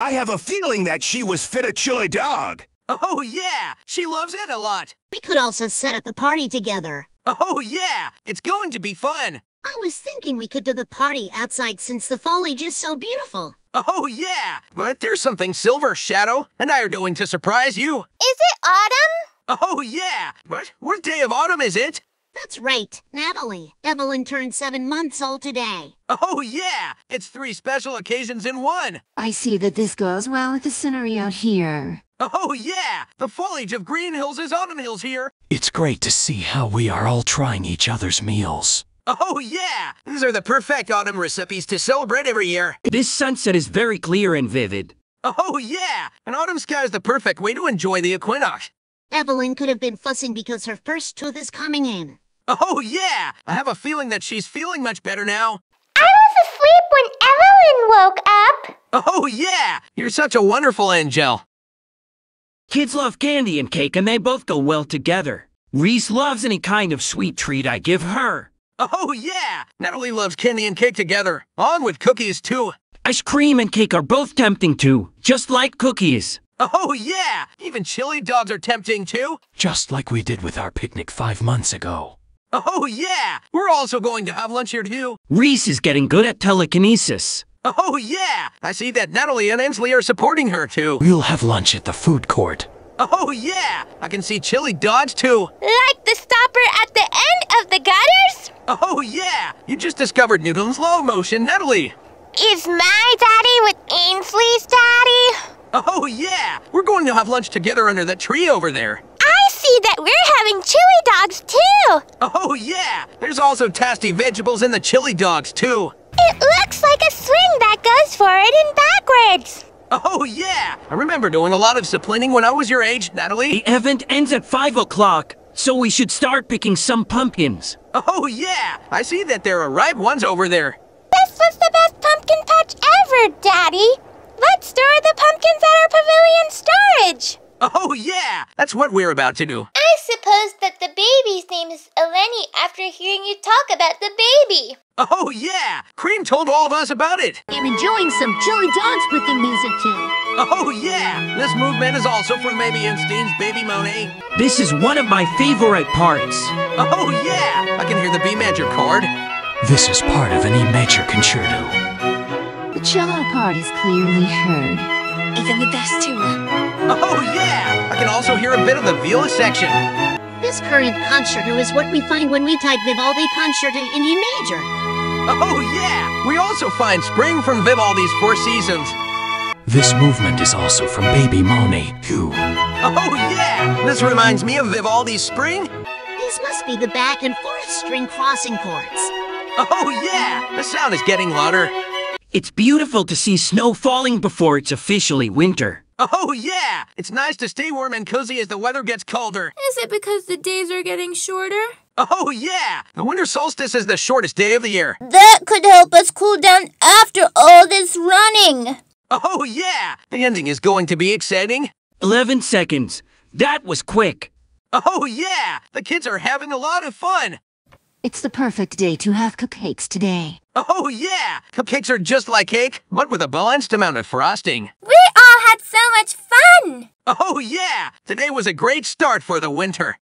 I have a feeling that she was fit a chili dog. Oh yeah, she loves it a lot. We could also set up a party together. Oh yeah, it's going to be fun. I was thinking we could do the party outside since the foliage is so beautiful. Oh yeah, but there's something Silver, Shadow, and I are doing to surprise you. Is it autumn? Oh yeah, but what day of autumn is it? That's right, Natalie. Evelyn turned seven months old today. Oh yeah, it's three special occasions in one. I see that this goes well with the scenery out here. Oh yeah, the foliage of Green Hills is Autumn Hills here. It's great to see how we are all trying each other's meals. Oh yeah, these are the perfect autumn recipes to celebrate every year. This sunset is very clear and vivid. Oh yeah, an autumn sky is the perfect way to enjoy the equinox. Evelyn could have been fussing because her first tooth is coming in. Oh yeah, I have a feeling that she's feeling much better now. I was asleep when Evelyn woke up. Oh yeah, you're such a wonderful angel. Kids love candy and cake, and they both go well together. Reese loves any kind of sweet treat I give her. Oh yeah, Natalie loves candy and cake together. On with cookies too. Ice cream and cake are both tempting too, just like cookies. Oh yeah, even chili dogs are tempting too. Just like we did with our picnic five months ago. Oh yeah, we're also going to have lunch here too. Reese is getting good at telekinesis. Oh yeah, I see that Natalie and Ainsley are supporting her too. We'll have lunch at the food court. Oh yeah, I can see chili dogs too. Like the stopper at the end of the gutters? Oh yeah, you just discovered Newton's slow motion, Natalie. Is my daddy with Ainsley's daddy? Oh yeah, we're going to have lunch together under that tree over there. I see that we're having chili dogs too. Oh yeah, there's also tasty vegetables in the chili dogs too. It looks like a swing that goes forward and backwards. Oh yeah, I remember doing a lot of ziplining when I was your age, Natalie. The event ends at 5 o'clock, so we should start picking some pumpkins. Oh yeah, I see that there are ripe ones over there. This was the best pumpkin patch ever, Daddy. Let's store the pumpkins at our pavilion storage. Oh yeah, that's what we're about to do. I suppose that the baby's name is Eleni after hearing you talk about the baby. Oh yeah, Cream told all of us about it. I'm enjoying some chili dogs with the music too. Oh yeah, this movement is also from Baby Einstein's Baby Monet. This is one of my favorite parts. Oh yeah, I can hear the B major chord. This is part of an E major concerto. The cello part is clearly heard. Even the best hear a bit of the viola section. This current concerto is what we find when we type Vivaldi concerto in E major. Oh yeah, we also find spring from Vivaldi's Four Seasons. This movement is also from Baby Monet, who. Oh yeah, this reminds me of Vivaldi's Spring. These must be the back and forth string crossing chords. Oh yeah, the sound is getting louder. It's beautiful to see snow falling before it's officially winter. Oh yeah, it's nice to stay warm and cozy as the weather gets colder. Is it because the days are getting shorter? Oh yeah, the winter solstice is the shortest day of the year. That could help us cool down after all this running. Oh yeah, the ending is going to be exciting. 11 seconds. That was quick. Oh yeah, the kids are having a lot of fun. It's the perfect day to have cupcakes today. Oh yeah, cupcakes are just like cake, but with a balanced amount of frosting. We all had so much fun. Oh yeah, today was a great start for the winter.